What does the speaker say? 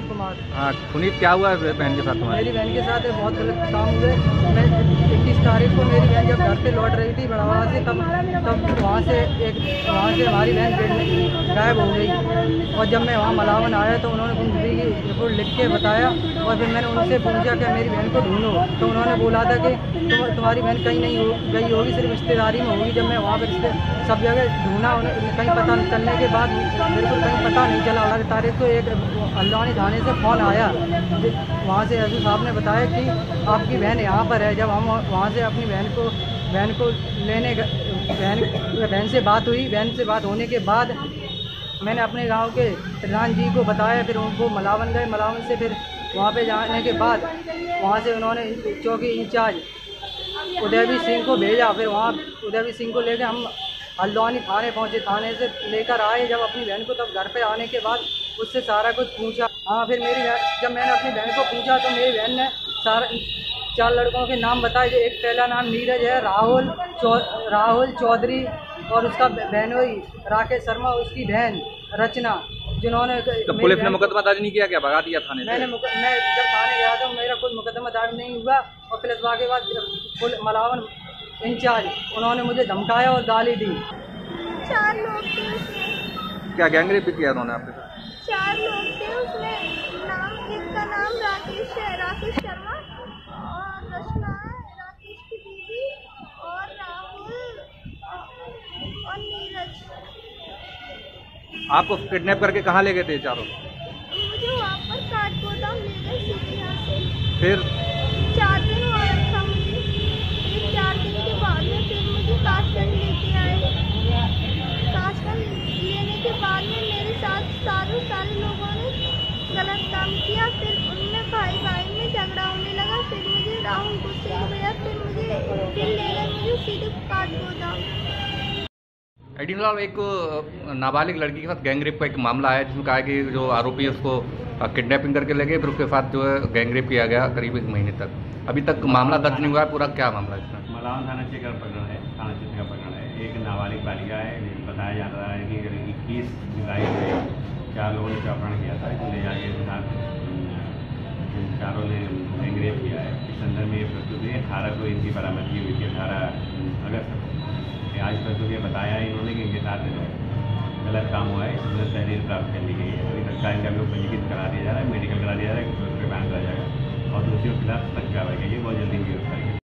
कुमार। हाँ सुनीत क्या हुआ है बहन के साथ तुम्हारे? मेरी बहन के साथ बहुत गलत काम हुए मैं इक्कीस तारीख को मेरी बहन जब घर से लौट रही थी बड़ावा से तब तब वहाँ से एक वहाँ से हमारी बहन गिरने- गायब हो गई। और जब मैं वहाँ मलावन आया तो उन्होंने गुमशुदगी की रिपोर्ट लिख के बताया और फिर मैंने उनसे पूछा कि मेरी बहन को ढूंढो। तो उन्होंने बोला था कि तुम तुम्हारी बहन कहीं नहीं हो, गई होगी, सिर्फ़ रिश्तेदारी में होगी। जब मैं वहाँ पर रिश्ते, सब जगह ढूंढा उन्हें कहीं पता चलने के बाद मेरे को कहीं पता नहीं चला। अगली तारीख को एक अल्लानी थाने से फ़ोन आया। वहाँ से एसू साहब ने बताया कि आपकी बहन यहाँ पर है। जब हम वहाँ से अपनी बहन को बहन को लेने बहन बहन से बात हुई। बहन से बात होने के बाद मैंने अपने गाँव के प्रधान जी को बताया, फिर उनको मलावन गए। मलावन से फिर वहाँ पे जाने के बाद वहाँ से उन्होंने चौकी इंचार्ज उदयवीर सिंह को भेजा। फिर वहाँ उदयवीर सिंह को लेकर हम हल्द्वानी थाने पहुँचे। थाने से लेकर आए। जब अपनी बहन को तब घर पे आने के बाद उससे सारा कुछ पूछा। हाँ फिर मेरी जब मैंने अपनी बहन को पूछा तो मेरी बहन ने सारा, चार लड़कों के नाम बताए। एक पहला नाम नीरज है, राहुल चौ, राहुल चौधरी और उसका बहन हुई राकेश शर्मा उसकी बहन रचना जिन्होंने तो पुलिस ने मुकदमा दर्ज नहीं किया क्या? भगा दिया थाने मैंने मुक- मैं जब थाने गया था मेरा कोई मुकदमा दर्ज नहीं हुआ और पुलिस वहाँ के बाद मलावन इंचार्ज उन्होंने मुझे धमकाया और गाली दी। चार लोग क्या गैंगरेप भी किया उन्होंने आपके साथ चार लोग थे उसमें नाम एक का नाम राकेश है राकेश शर्मा और रचना है राकेश की दीदी और राहुल और नीरज आपको किडनैप करके कहाँ ले गए थे चारों? फिर? चार दिन रखा मुझे। फिर चार दिन के बाद में फिर मुझे काशगंज लेके आए। काशगंज लेने के बाद में मेरे साथ सारे सारे लोगों ने गलत काम किया। फिर उनमें भाई भाई में झगड़ा होने लगा। फिर मुझे राहुल गुस्से हो गया। फिर मुझे फिर ले गए मुझे सीधे काट गोदाम। एडिन लाल एक नाबालिग लड़की के साथ गैंगरेप का एक मामला आया, जिसमें कहा है कि जो आरोपी है उसको किडनैपिंग करके ले गए, फिर उसके साथ जो है गैंगरेप किया गया करीब एक महीने तक। अभी तक मामला दर्ज नहीं हुआ है, पूरा क्या मामला है इसमें? मलावन थाना क्षेत्र का प्रकरण है, थाना क्षेत्र का प्रकरण है। एक नाबालिग बालिका है बताया जा रहा है कि इक्कीस जुलाई में चार लोगों ने अपहरण किया था ले जाके चारों ने गैंगरेप किया है, इस संदर्भ में प्रस्तुति अठारह को इनकी बरामदगी हुई थी, अठारह अगस्त ये आज ये बताया इन्होंने कि इनके साथ गलत काम हुआ है, इसमें तहरीर प्राप्त कर ली गई है। अभी तक का भी पंजीकृत करा दिया जा रहा है, मेडिकल करा दिया जा रहा है बैंक करा जाएगा और दोषियों के खिलाफ सख्त कार्रवाई की बहुत जल्दी